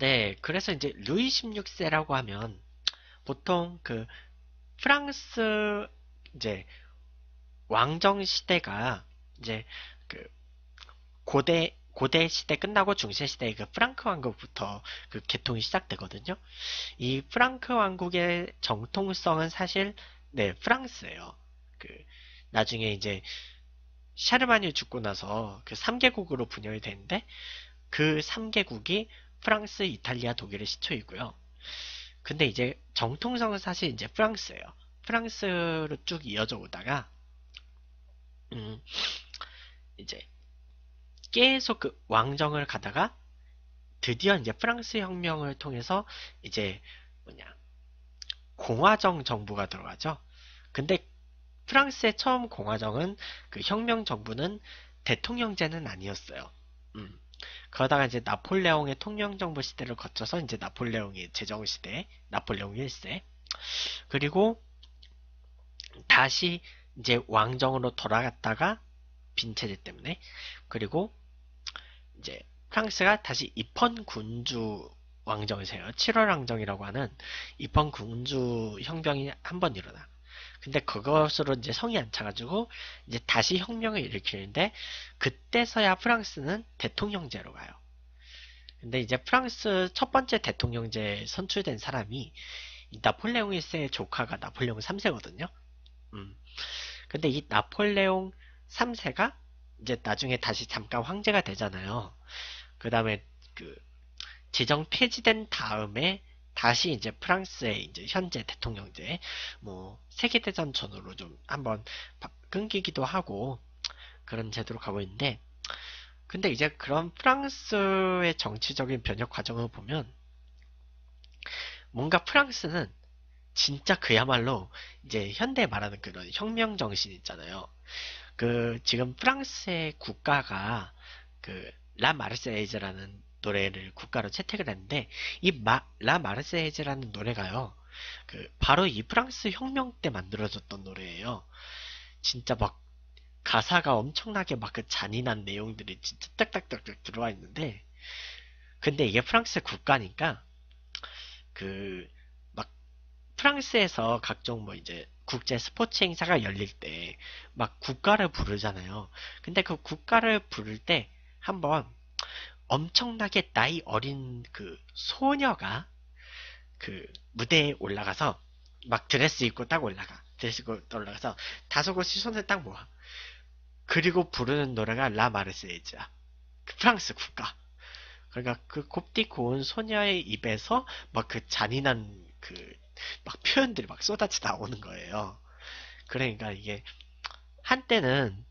네, 그래서 이제 루이 16세라고 하면 보통 그 프랑스 이제 왕정 시대가 이제 그 고대 고대 시대 끝나고 중세 시대 그 프랑크 왕국부터 그 개통이 시작되거든요. 이 프랑크 왕국의 정통성은 사실 네 프랑스예요. 그 나중에 이제 샤르마뉴 죽고 나서 그 3개국으로 분열이 되는데 그 3개국이 프랑스, 이탈리아, 독일의 시초이고요. 근데 이제 정통성은 사실 이제 프랑스예요. 프랑스로 쭉 이어져 오다가 음 이제 계속 그 왕정을 가다가 드디어 이제 프랑스 혁명을 통해서 이제 뭐냐 공화정 정부가 들어가죠. 근데 프랑스의 처음 공화정은 그 혁명 정부는 대통령제는 아니었어요. 음. 그러다가 이제 나폴레옹의 통영정부 시대를 거쳐서 이제 나폴레옹의 제정시대, 나폴레옹 1세. 그리고 다시 이제 왕정으로 돌아갔다가 빈체제 때문에 그리고 이제 프랑스가 다시 입헌 군주 왕정을 세요. 7월 왕정이라고 하는 입헌 군주 혁명이 한 번 일어나. 근데 그것으로 이제 성이 안 차가지고 이제 다시 혁명을 일으키는데 그때서야 프랑스는 대통령제로 가요. 근데 이제 프랑스 첫 번째 대통령제 선출된 사람이 나폴레옹 1세의 조카가 나폴레옹 3세거든요. 음. 근데 이 나폴레옹 3세가 이제 나중에 다시 잠깐 황제가 되잖아요. 그 다음에 그 지정 폐지된 다음에 다시 이제 프랑스의 이제 현재 대통령제 뭐 세계대전 전후로 좀 한번 끊기기도 하고 그런 제도로 가고 있는데 근데 이제 그런 프랑스의 정치적인 변혁 과정을 보면 뭔가 프랑스는 진짜 그야말로 이제 현대에 말하는 그런 혁명 정신 있잖아요. 그 지금 프랑스의 국가가 그 라 마르세이즈라는 노래를 국가로 채택을 했는데 이 마, 라 마르세이즈라는 노래가요. 그 바로 이 프랑스 혁명 때 만들어졌던 노래예요. 진짜 막 가사가 엄청나게 막 그 잔인한 내용들이 진짜 딱딱딱딱 들어와 있는데 근데 이게 프랑스 국가니까 그 막 프랑스에서 각종 뭐 이제 국제 스포츠 행사가 열릴 때 막 국가를 부르잖아요. 근데 그 국가를 부를 때 한번 엄청나게 나이 어린 그 소녀가 그 무대에 올라가서 막 드레스 입고 딱 올라가. 드레스 입고 올라가서 다소곳이 손을 딱 모아. 그리고 부르는 노래가 라 마르세이즈야. 그 프랑스 국가. 그러니까 그 곱디 고운 소녀의 입에서 막 그 잔인한 그 막 표현들이 막 쏟아져 나오는 거예요. 그러니까 이게 한때는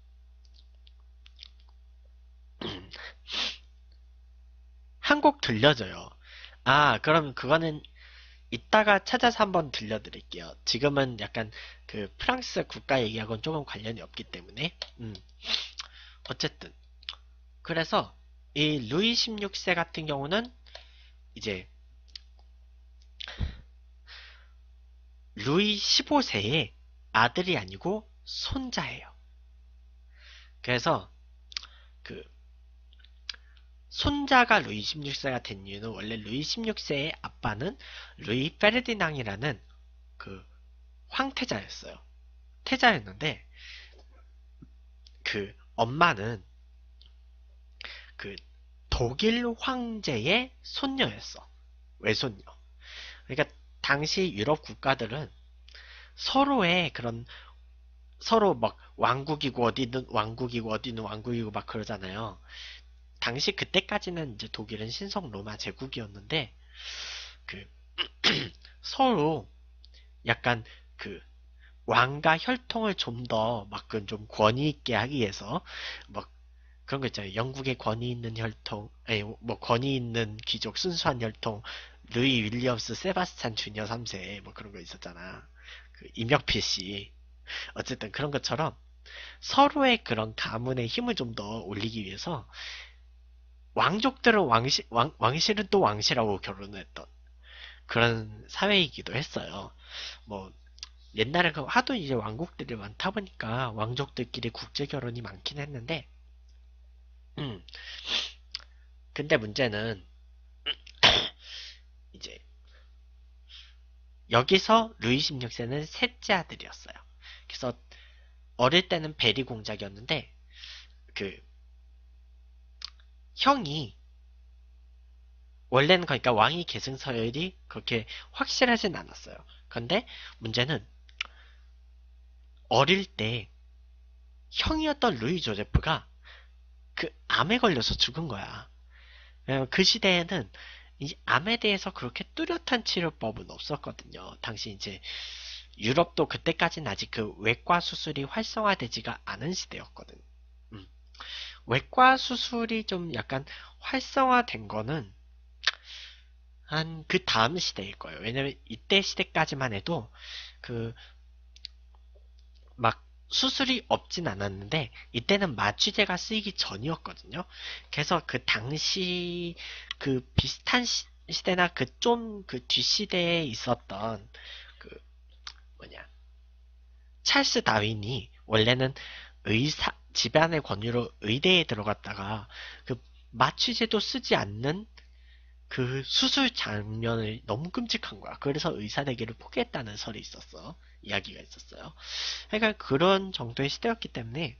한 곡 들려줘요. 아, 그럼 그거는 이따가 찾아서 한번 들려드릴게요. 지금은 약간 그 프랑스 국가 얘기하고는 조금 관련이 없기 때문에. 음. 어쨌든. 그래서 이 루이 16세 같은 경우는 이제 루이 15세의 아들이 아니고 손자예요. 그래서 그 손자가 루이 16세가 된 이유는 원래 루이 16세의 아빠는 루이 페르디낭이라는 그 황태자였어요. 태자였는데 그 엄마는 그 독일 황제의 손녀였어. 외손녀. 그러니까 당시 유럽 국가들은 서로의 그런 서로 막 왕국이고 어디는 왕국이고 어디는 왕국이고 막 그러잖아요. 당시 그때까지는 이제 독일은 신성 로마 제국이었는데 그 서로 약간 그 왕과 혈통을 좀 더막그좀 권위 있게 하기 위해서 막 그런 거 있잖아요. 영국의 권위 있는 혈통, 아니 뭐 권위 있는 귀족 순수한 혈통, 루이 윌리엄스 세바스찬 주니어 3세 뭐 그런 거 있었잖아. 그 임혁필 씨. 어쨌든 그런 것처럼 서로의 그런 가문의 힘을 좀 더 올리기 위해서 왕족들은 왕실, 왕, 왕실은 또 왕실하고 결혼했던 그런 사회이기도 했어요. 뭐, 옛날에 그 하도 이제 왕국들이 많다 보니까 왕족들끼리 국제 결혼이 많긴 했는데, 음, 근데 문제는, 이제, 여기서 루이 16세는 셋째 아들이었어요. 그래서 어릴 때는 베리 공작이었는데 그 형이 원래는 그러니까 왕위 계승 서열이 그렇게 확실하진 않았어요. 그런데 문제는 어릴 때 형이었던 루이 조제프가 그 암에 걸려서 죽은 거야. 그 시대에는 이 암에 대해서 그렇게 뚜렷한 치료법은 없었거든요. 당시 이제 유럽도 그때까지는 아직 그 외과 수술이 활성화되지가 않은 시대였거든. 음. 외과 수술이 좀 약간 활성화된 거는 한 그 다음 시대일 거예요. 왜냐면 이때 시대까지만 해도 그 막 수술이 없진 않았는데 이때는 마취제가 쓰이기 전이었거든요. 그래서 그 당시 그 비슷한 시, 대나 그 좀 그 뒷시대에 있었던 그 뭐냐 찰스 다윈이 원래는 의사 집안의 권유로 의대에 들어갔다가 그 마취제도 쓰지 않는 그 수술 장면을 너무 끔찍한 거야. 그래서 의사 되기를 포기했다는 설이 있었어. 이야기가 있었어요. 그러니까 그런 정도의 시대였기 때문에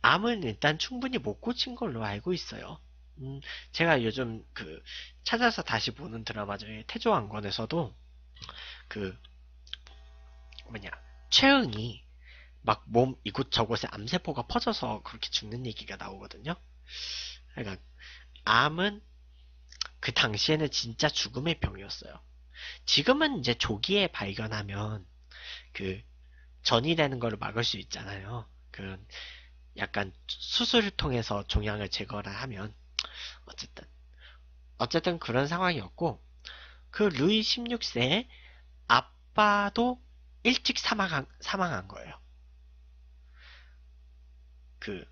암은 일단 충분히 못 고친 걸로 알고 있어요. 음, 제가 요즘 그 찾아서 다시 보는 드라마 중에 태조왕건에서도 그 뭐냐 최응이 막 몸 이곳저곳에 암세포가 퍼져서 그렇게 죽는 얘기가 나오거든요. 그러니까 암은 그 당시에는 진짜 죽음의 병이었어요. 지금은 이제 조기에 발견하면 그 전이 되는 거를 막을 수 있잖아요. 그 약간 수술을 통해서 종양을 제거를 하면 어쨌든 어쨌든 그런 상황이었고 그 루이 16세의 아빠도 일찍 사망한, 사망한 거예요. 그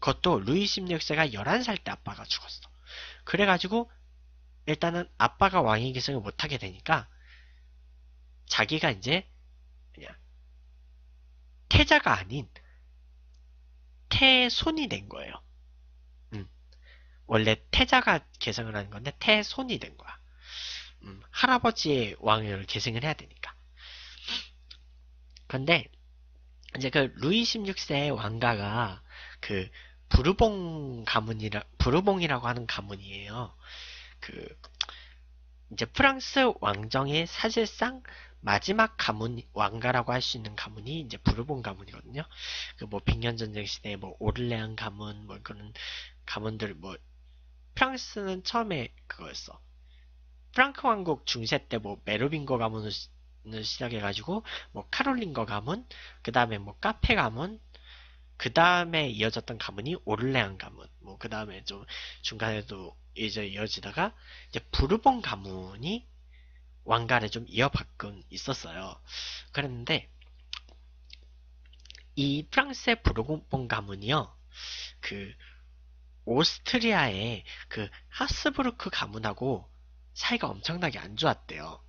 그것도 루이 16세가 11살 때 아빠가 죽었어. 그래가지고 일단은 아빠가 왕위 계승을 못하게 되니까 자기가 이제 그냥 태자가 아닌 태손이 된 거예요. 음. 원래 태자가 계승을 하는 건데 태손이 된 거야. 음, 할아버지의 왕위를 계승을 해야 되니까. 근데 이제 그 루이 16세 왕가가 그 부르봉 가문이라 부르봉이라고 하는 가문이에요. 그 이제 프랑스 왕정의 사실상 마지막 가문 왕가라고 할 수 있는 가문이 이제 부르봉 가문이거든요. 그 뭐 백년 전쟁 시대 뭐 오를레안 가문 뭐 그런 가문들 뭐 프랑스는 처음에 그거였어. 프랑크 왕국 중세 때 뭐 메로빙거 가문을 시작해가지고 뭐 카롤린거 가문, 그 다음에 뭐 카페 가문, 그 다음에 이어졌던 가문이 오를레안 가문, 뭐 그 다음에 좀 중간에도 이제 이어지다가 이제 부르봉 가문이 왕가를 좀 이어받곤 있었어요. 그랬는데 이 프랑스의 부르봉 가문이요. 그 오스트리아의 그 하스부르크 가문하고 사이가 엄청나게 안 좋았대요.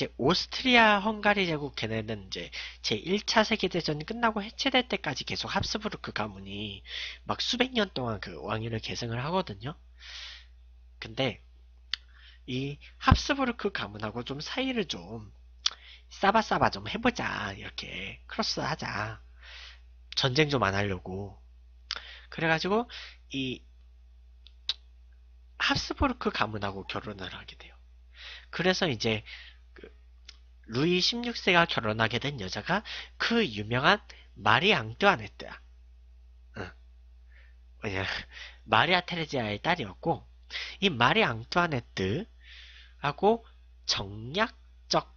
이제 오스트리아 헝가리 제국 걔네는 이제 제 1차 세계대전이 끝나고 해체될 때까지 계속 합스부르크 가문이 막 수백 년 동안 그 왕위를 계승을 하거든요. 근데 이 합스부르크 가문하고 좀 사이를 좀 싸바싸바 좀 해보자 이렇게 크로스 하자 전쟁 좀 안 하려고 그래가지고 이 합스부르크 가문하고 결혼을 하게 돼요. 그래서 이제 그 루이 16세가 결혼하게 된 여자가 그 유명한 마리 앙뚜아네트야. 응. 마리아 테레지아의 딸이었고 이 마리 앙뚜아네트하고 정략적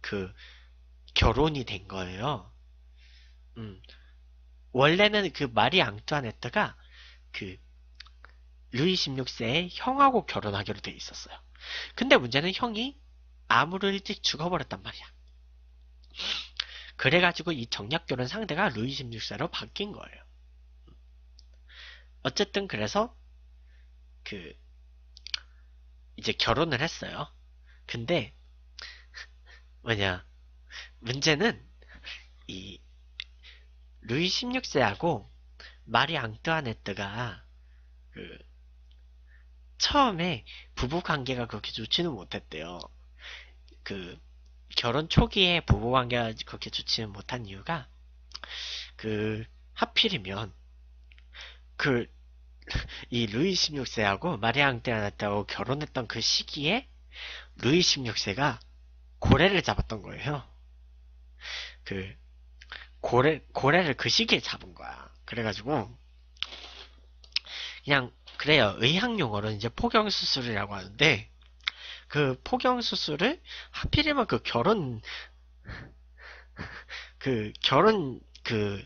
그 결혼이 된 거예요. 음. 원래는 그 마리 앙뚜아네트가 그 루이 16세의 형하고 결혼하기로 돼 있었어요. 근데 문제는 형이 암으로 일찍 죽어버렸단 말이야. 그래가지고 이 정략결혼 상대가 루이 16세로 바뀐 거예요. 어쨌든 그래서 그 이제 결혼을 했어요. 근데 뭐냐 문제는 이 루이 16세하고 마리 앙뚜아네트가 그 처음에 부부 관계가 그렇게 좋지는 못했대요. 그 결혼 초기에 부부관계가 그렇게 좋지는 못한 이유가 그 하필이면 그 이 루이 16세하고 마리아 앙떼아나타하고 결혼했던 그 시기에 루이 16세가 고래를 잡았던 거예요. 그 고래 고래를 그 시기에 잡은 거야. 그래가지고 그냥 그래요. 의학 용어로는 이제 포경 수술이라고 하는데 그 포경 수술을 하필이면 그 결혼 그 결혼 그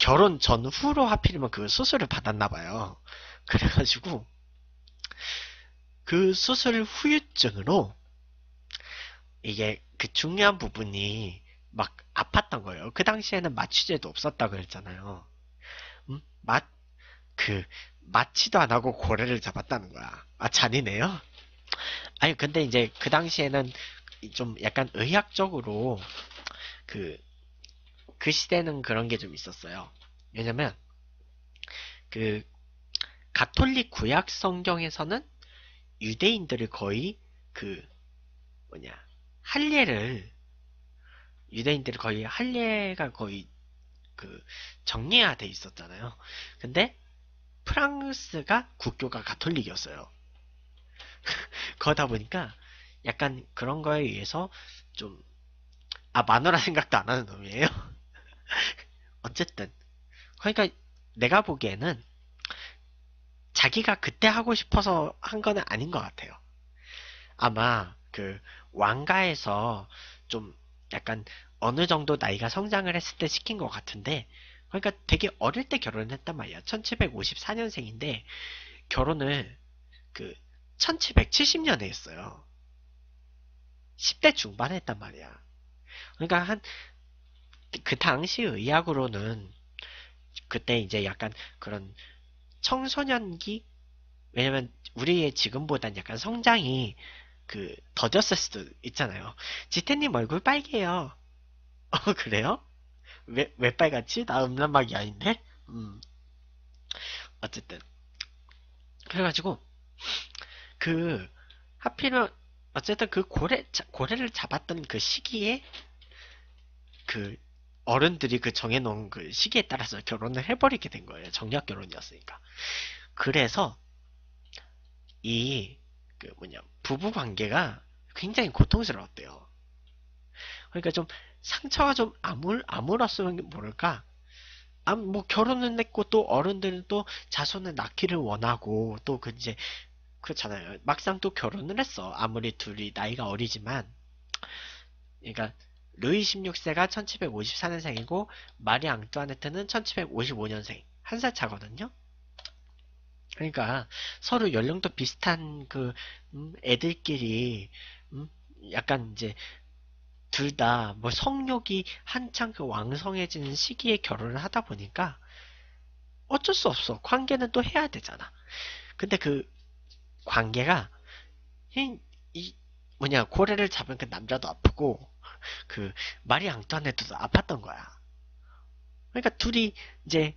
결혼 전후로 하필이면 그 수술을 받았나 봐요. 그래가지고 그 수술 후유증으로 이게 그 중요한 부분이 막 아팠던 거예요. 그 당시에는 마취제도 없었다 그랬잖아요. 음? 마, 그, 마취도 안 하고 고래를 잡았다는 거야. 아, 잔이네요? 아니, 근데 이제 그 당시에는 좀 약간 의학적으로 그, 그 시대는 그런 게 좀 있었어요. 왜냐면, 그, 가톨릭 구약 성경에서는 유대인들을 거의 그, 뭐냐, 할례를, 유대인들이 거의 할례가 거의 그 정리화돼 있었잖아요. 근데 프랑스가 국교가 가톨릭이었어요. 그러다 보니까 약간 그런 거에 의해서 좀, 아, 마누라 생각도 안 하는 놈이에요. 어쨌든. 그러니까 내가 보기에는 자기가 그때 하고 싶어서 한 거는 아닌 것 같아요. 아마 그 왕가에서 좀 약간 어느 정도 나이가 성장을 했을 때 시킨 것 같은데 그러니까 되게 어릴 때 결혼을 했단 말이야. 1754년생인데 결혼을 그 1770년에 했어요. 10대 중반에 했단 말이야. 그러니까 한 그 당시 의학으로는 그때 이제 약간 그런 청소년기 왜냐면 우리의 지금보단 약간 성장이 그 더뎠을 수도 있잖아요. 지태님 얼굴 빨개요. 어 그래요? 왜, 왜 빨갛지? 나 음란막이 아닌데? 음. 어쨌든. 그래가지고, 그, 하필은, 어쨌든 그 고래, 고래를 잡았던 그 시기에, 그, 어른들이 그 정해놓은 그 시기에 따라서 결혼을 해버리게 된 거예요. 정략 결혼이었으니까. 그래서, 이, 그 뭐냐, 부부 관계가 굉장히 고통스러웠대요. 그러니까 좀 상처가 좀 아물 아물었으면 모를까. 아, 뭐 결혼은 했고 또 어른들은 또 자손을 낳기를 원하고 또 그 이제 그렇잖아요. 막상 또 결혼을 했어. 아무리 둘이 나이가 어리지만. 그러니까 루이 16세가 1754년생이고 마리 앙뚜아네트는 1755년생. 한 살 차거든요. 그러니까 서로 연령도 비슷한 그 음, 애들끼리 음, 약간 이제 둘 다 뭐 성욕이 한창 그 왕성해지는 시기에 결혼을 하다 보니까 어쩔 수 없어. 관계는 또 해야 되잖아. 근데 그 관계가 이, 이 뭐냐 고래를 잡은 그 남자도 아프고 그 마리 앙뚜아네트도 아팠던 거야. 그러니까 둘이 이제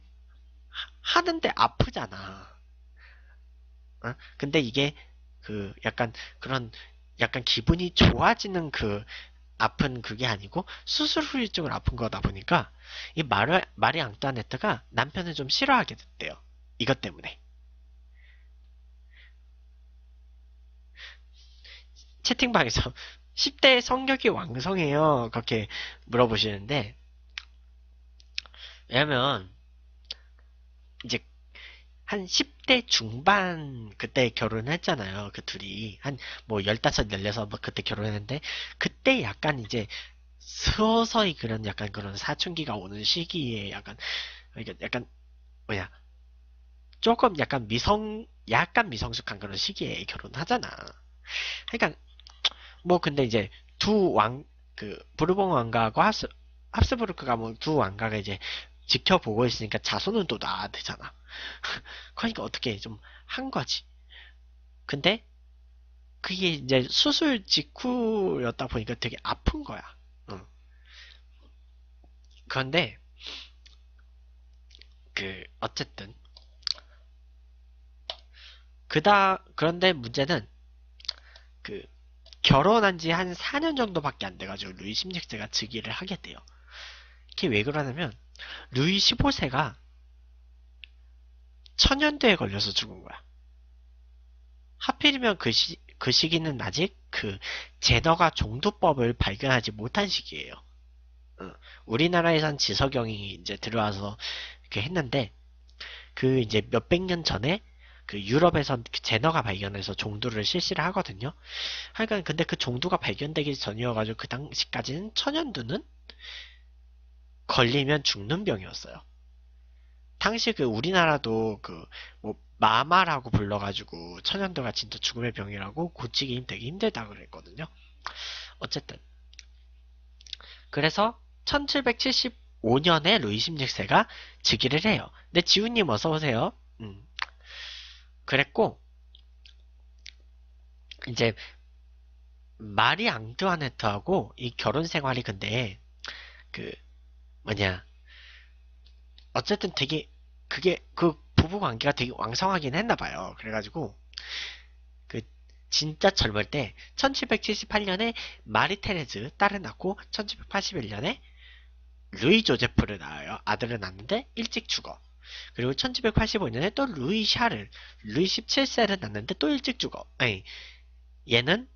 하는데 아프잖아. 어? 근데 이게 그 약간 그런 약간 기분이 좋아지는 그 아픈 그게 아니고 수술 후유증을 아픈 거다 보니까 이 마리, 마리 앙뚜아네트가 남편을 좀 싫어하게 됐대요. 이것 때문에. 채팅방에서 10대 성격이 왕성해요. 그렇게 물어보시는데 왜냐면 이제 한 10대 중반 그때 결혼했잖아요. 그 둘이. 한 뭐 15, 16, 뭐 그때 결혼했는데 그때 약간 이제 서서히 그런 약간 그런 사춘기가 오는 시기에 약간 그러니까 약간 뭐야 조금 약간 미성 약간 미성숙한 그런 시기에 결혼하잖아. 그러니까 뭐 근데 이제 두 왕 그 부르봉 왕가하고 합스 합스부르크가 뭐두 왕가가 이제 지켜보고 있으니까 자손은 또 낳아야 되잖아. 그러니까 어떻게 좀 한 거지. 근데 그게 이제 수술 직후였다 보니까 되게 아픈 거야. 응. 그런데 그 어쨌든 그다 그런데 문제는 그 결혼한 지 한 4년 정도밖에 안 돼가지고 루이 16세가 즉위를 하게 돼요. 이게 왜 그러냐면 루이 15세가 천연두에 걸려서 죽은 거야. 하필이면 그, 시, 그 시기는 아직 그 제너가 종두법을 발견하지 못한 시기예요. 어, 우리나라에선 지석영이 이제 들어와서 이렇게 했는데 그 이제 몇백 년 전에 그 유럽에선 그 제너가 발견해서 종두를 실시를 하거든요. 하여간 근데 그 종두가 발견되기 전이어가지고 그 당시까지는 천연두는 걸리면 죽는 병이었어요. 당시 그 우리나라도 그 뭐 마마라고 불러가지고 천연두가 진짜 죽음의 병이라고 고치기 되게 힘들다 그랬거든요. 어쨌든 그래서 1775년에 루이 16세가 즉위를 해요. 근데 지훈님 어서 오세요. 음. 그랬고 이제 마리 앙드와네트하고 이 결혼 생활이 근데 그 뭐냐 어쨌든 되게 그게 그 부부 관계가 되게 왕성하긴 했나 봐요. 그래가지고 그 진짜 젊을 때 1778년에 마리 테레즈 딸을 낳고 1781년에 루이 조제프를 낳아요. 아들을 낳는데 일찍 죽어. 그리고 1785년에 또 루이 샤를 루이 17세를 낳는데 또 일찍 죽어. 아니, 얘는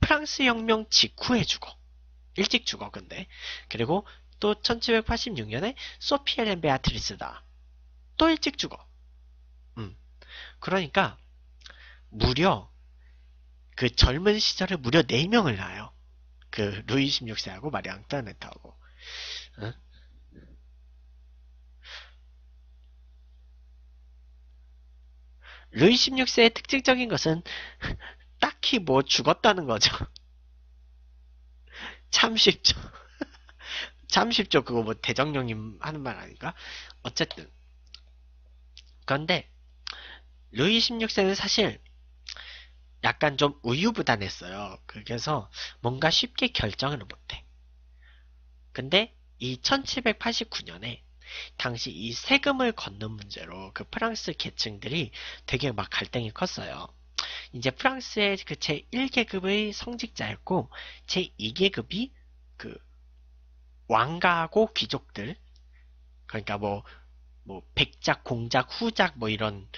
프랑스 혁명 직후에 죽어. 일찍 죽어 근데. 그리고 또 1786년에 소피엘렌 베아트리스다. 또 일찍 죽어. 음. 그러니까 무려 그 젊은 시절에 무려 4명을 낳아요. 그 루이 16세하고 마리 앙뚜아네트하고. 어? 루이 16세의 특징적인 것은 딱히 뭐 죽었다는 거죠. 참 쉽죠. 참 쉽죠. 그거 뭐 대정령님 하는 말 아닌가? 어쨌든. 그런데 루이 16세는 사실 약간 좀 우유부단했어요. 그래서 뭔가 쉽게 결정을 못해. 근데 이 1789년에 당시 이 세금을 걷는 문제로 그 프랑스 계층들이 되게 막 갈등이 컸어요. 이제 프랑스의 그 제1계급의 성직자였고 제2계급이 그 왕가하고 귀족들 그러니까 뭐뭐 백작, 공작, 후작 뭐 이런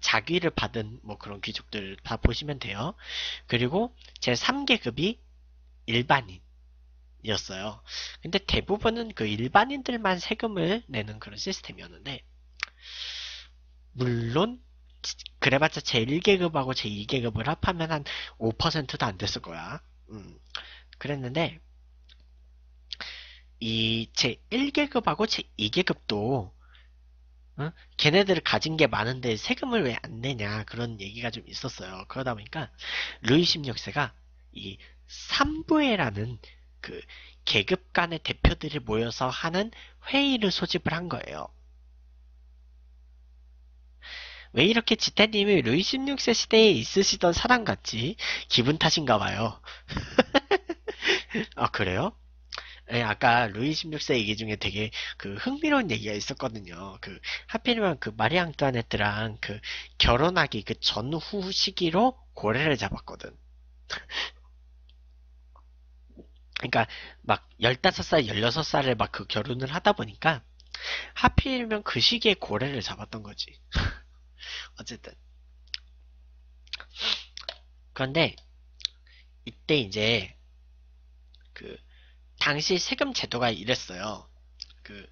자귀를 받은 뭐 그런 귀족들 다 보시면 돼요. 그리고 제 3계급이 일반인 이었어요. 근데 대부분은 그 일반인들만 세금을 내는 그런 시스템이었는데, 물론, 그래봤자 제1계급하고 제2계급을 합하면 한 5%도 안 됐을 거야. 음, 그랬는데, 이 제1계급하고 제2계급도, 어? 걔네들을 가진 게 많은데 세금을 왜 안 내냐, 그런 얘기가 좀 있었어요. 그러다 보니까, 루이 16세가 이 삼부회라는 그 계급 간의 대표들이 모여서 하는 회의를 소집을 한 거예요. 왜 이렇게 지태님이 루이 16세 시대에 있으시던 사람 같지? 기분 탓인가 봐요. 아, 그래요? 네, 아까 루이 16세 얘기 중에 되게 그 흥미로운 얘기가 있었거든요. 그 하필이면 그 마리 앙뚜아네트랑 그 결혼하기 그 전후 시기로 고래를 잡았거든. 그러니까 막 15살, 16살에 막 그 결혼을 하다 보니까 하필이면 그 시기에 고래를 잡았던 거지. 어쨌든. 그런데 이때 이제 그 당시 세금 제도가 이랬어요. 그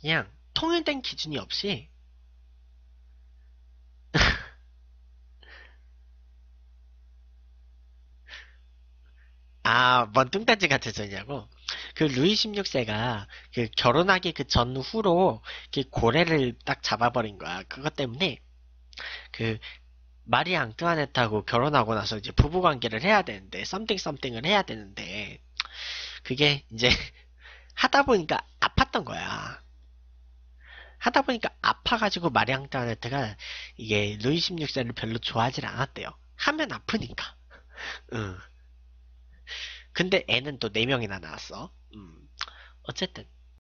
그냥 통일된 기준이 없이 아, 뭔 뚱딴지 같은 소리냐고. 그 루이 16세가 그 결혼하기 그 전후로 그 고래를 딱 잡아버린 거야. 그것 때문에 그 마리 앙뚜아네트하고 결혼하고 나서 이제 부부 관계를 해야 되는데 썸띵 썸띵을 해야 되는데 그게 이제 하다 보니까 아팠던 거야. 하다 보니까 아파가지고 마리 앙뚜아네트가 이게 루이 16세를 별로 좋아하지 않았대요. 하면 아프니까. 응. 근데 애는 또 4명이나 나왔어. 음, 어쨌든.